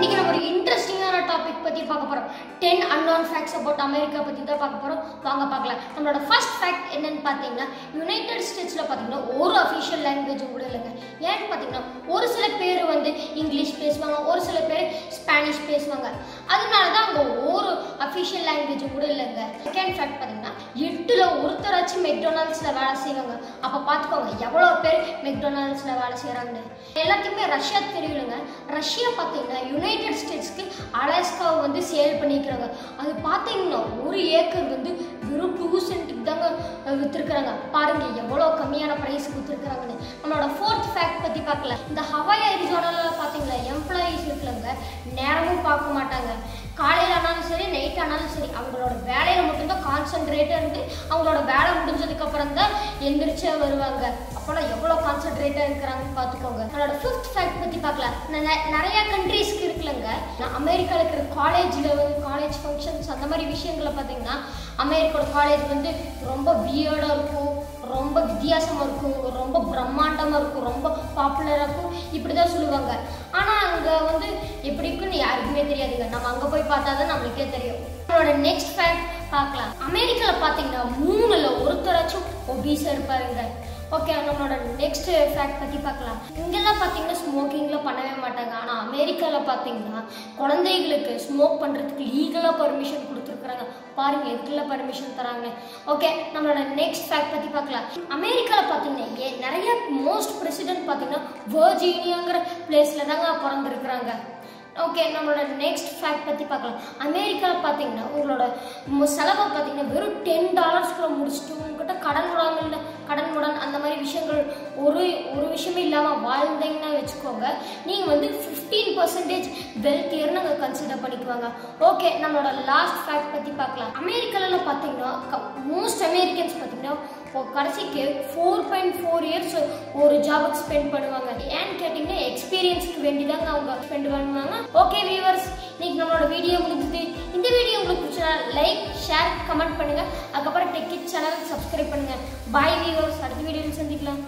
இன்னைக்கு நம்ம ஒரு இன்ட்ரெஸ்டிங்கான டாபிக் பற்றி பார்க்க போகிறோம் ten unknown facts about America பற்றி தான் பார்க்க போகிறோம் வாங்க பார்க்கலாம். நம்மளோட ஃபர்ஸ்ட் ஃபேக்ட் என்னன்னு பார்த்தீங்கன்னா யுனைடெட் ஸ்டேட்ஸில் பார்த்தீங்கன்னா ஒரு அஃபிஷியல் லாங்குவேஜ் கூட இல்லைங்க. ஏன்னு பார்த்தீங்கன்னா ஒரு சில பேர் வந்து இங்கிலீஷ் பேசுவாங்க ஒரு சில பேர் ஸ்பானிஷ் பேசுவாங்க. அதனால தான் அங்கே ஒரு அஃபிஷியல் லாங்குவேஜ் கூட இல்லைங்க. செகண்ட் ஃபேக்ட் பார்த்தீங்கன்னா எட்டில் ஒருத்தராச்சும் மெக்டொனால்ட்ஸில் வேலை செய்வாங்க. அப்போ பார்த்துக்கோங்க எவ்வளோ பேர் மெக்டொனால்ட்ஸில் வேலை செய்கிறாங்கன்னு எல்லாத்துக்குமே ரஷ்யா தெரியலங்க ரஷ்யா பார்த்தீங்கன்னா யுனைடெட் ஸ்டேட்ஸ்க்கு அலாஸ்காவை வந்து சேல் பண்ணிக்கிறாங்க. அது பார்த்தீங்கன்னா ஒரு ஏக்கர் வந்து வெறும் டூ சென்ட்டுக்கு தாங்க விற்றுருக்குறாங்க பாருங்கள் பாருங்க எவ்வளோ கம்மியான ப்ரைஸுக்கு விற்றுருக்குறாங்கன்னு நம்மளோட ஃபோர்த் ஃபேக்ட் பற்றி பார்க்கல இந்த ஹவாய் அரிசோனால பார்த்தீங்களா எம்ப்ளாயீஸ் இருக்கிறவங்க நேரமும் பார்க்க மாட்டாங்க. சரி நைட் ஆனாலும் சரி அவங்களோட வேலையில் மட்டும்தான் கான்சென்ட்ரேட்டாக இருந்து அவங்களோட வேலை முடிஞ்சதுக்கு அப்புறம் தான் எந்திரிச்சே வருவாங்க. அப்போல்லாம் எவ்வளோ கான்சென்ட்ரேட்டாக இருக்கிறாங்கன்னு பார்த்துக்கோங்க. அதோட ஃபிஃப்த் ஃபேக்ட் பற்றி பார்க்கலாம். நிறைய கண்ட்ரீஸ்க்கு இருக்குல்லங்க. நான் அமெரிக்காவில் இருக்கிற காலேஜில் வந்து காலேஜ் ஃபங்க்ஷன்ஸ் அந்த மாதிரி விஷயங்களை பார்த்தீங்கன்னா அமெரிக்காவோட காலேஜ் வந்து ரொம்ப வியர்டாக இருக்கும். ரொம்ப வித்தியாசமாக இருக்கும் ரொம்ப பிரம்மாண்டமாக இருக்கும் ரொம்ப பாப்புலராக இருக்கும். இப்படி தான் சொல்லுவாங்க. ஆனால் அங்கே வந்து எப்படி இருக்குன்னு யாருக்குமே தெரியாதுங்க. நம்ம அங்கே போய் பார்த்தா தான் நம்மளுக்கே தெரியும். நம்மளோட நெக்ஸ்ட் ஃபேக்ட் பார்க்கலாம். அமெரிக்காவில் பார்த்தீங்கன்னா மூணில் ஒருத்தராச்சும் ஒபீஸாக இருப்பாருங்க. ஓகே நம்மளோட நெக்ஸ்ட் ஃபேக்ட் பற்றி பார்க்கலாம். இங்கெல்லாம் பார்த்தீங்கன்னா ஸ்மோக்கிங்கில் பண்ணவே மாட்டாங்க. ஆனால் அமெரிக்காவில் பார்த்தீங்கன்னா குழந்தைகளுக்கு ஸ்மோக் பண்ணுறதுக்கு லீகலாக பர்மிஷன் பாருங்கள் பாருங்க எதுக்குள்ள பர்மிஷன் தராங்க? ஓகே நம்மளோட நெக்ஸ்ட் ஃபேக்ட் பற்றி பார்க்கலாம். அமெரிக்காவில் பார்த்தீங்கன்னா நிறைய மோஸ்ட் பிரசிடென்ட் பார்த்தீங்கன்னா வர்ஜீனியாங்கிற பிளேஸில் தாங்க பிறந்திருக்கிறாங்க. ஓகே நம்மளோட நெக்ஸ்ட் ஃபேக்ட் பற்றி பார்க்கலாம். அமெரிக்காவில் பார்த்தீங்கன்னா உங்களோட செலவை பார்த்தீங்கன்னா வெறும் டென் டாலர்ஸ்க்குள்ள முடிச்சுட்டு உங்ககிட்ட கடன் விடாமல் கடன் உடன் அந்த மாதிரி விஷயங்கள் ஒரு ஒரு விஷயமே இல்லாமல் வாழ்ந்தீங்கன்னா வச்சுக்கோங்க. நீங்கள் வந்து ஃபிஃப்டீன் பர்சன்டேஜ் வெல்த்தியர்னு நாங்கள் கன்சிடர் பண்ணிக்குவாங்க. ஓகே நம்மளோட லாஸ்ட் ஃபேக்ட் பற்றி பார்க்கலாம். அமெரிக்காவில் பார்த்தீங்கன்னா மோஸ்ட் அமெரிக்கன்ஸ் பார்த்தீங்கன்னா கடைசிக்கு ஃபோர் பாயிண்ட் ஃபோர் இயர்ஸ் ஒரு ஜாபுக்கு ஸ்பெண்ட் பண்ணுவாங்க. ஏன்னு கேட்டிங்கன்னா எக்ஸ்பீரியன்ஸ்க்கு வேண்டிதாங்க அவங்க ஸ்பெண்ட் பண்ணுவாங்க. ஓகே வியூவர்ஸ் இன்னைக்கு நம்மளோட வீடியோ முடிஞ்சது. இந்த லைக் ஷேர் கமெண்ட் பண்ணுங்க. அதுக்கப்புறம் டெக்கிட் சேனல் சப்ஸ்கிரைப் பண்ணுங்க. பாய் வீவர்ஸ் அடுத்த வீடியோவில் சந்திக்கலாம்.